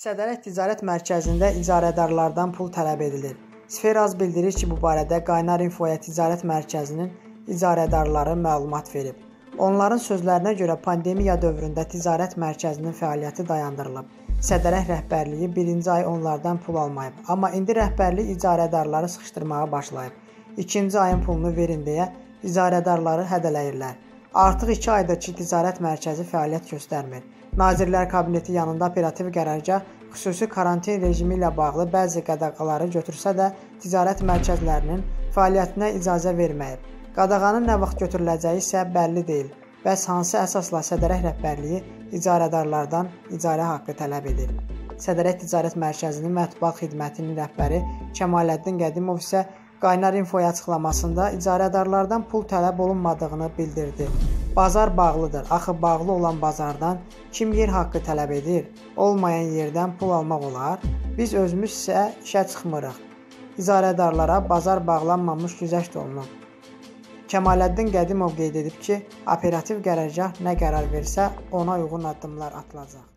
Sədərək Ticarət Mərkəzində icarədarlardan pul tələb edilir. Sferaz bildirir ki, bu barədə Qaynar Infoya Ticarət Mərkəzinin icarədarları məlumat verib. Onların sözlərinə görə pandemiya dövründə ticarət mərkəzinin fəaliyyəti dayandırılıb. Sədərək rəhbərliyi birinci ay onlardan pul almayıb, amma indi rəhbərlik icarədarları sıxışdırmağa başlayıb. İkinci ayın pulunu verin deyə icarədarları hədələyirlər. Artıq 2 aydır ki, ticarət mərkəzi fəaliyyət göstərmir. Nazirlər Kabineti yanında operativ qərargah xüsusi karantin rejimi ilə bağlı bəzi qadağaları götürsə də, ticarət mərkəzlərinin fəaliyyətinə icazə verməyib. Qadağanın nə vaxt götürüləcəyi isə bəlli deyil. Bəs hansı əsasla Sədərək rəhbərliyi icarədarlardan icarə haqqı tələb edir? Sədərək Ticarət Mərkəzinin mətbuat xidmətinin rəhbəri Kəmaləddin Qədimov isə Qaynar Infoya açıqlamasında icarədarlardan pul tələb olunmadığını bildirdi. Bazar bağlıdır. Axı bağlı olan bazardan kim yer haqqı tələb edir? Olmayan yerdən pul almaq olar? Biz özümüz isə işə çıxmırıq. İcarədarlara bazar bağlanmamış güzəşt olunub. Kəmaləddin Qədimov qeyd edib ki, operativ qərargah nə qərar versə, ona uyğun addımlar atılacaq.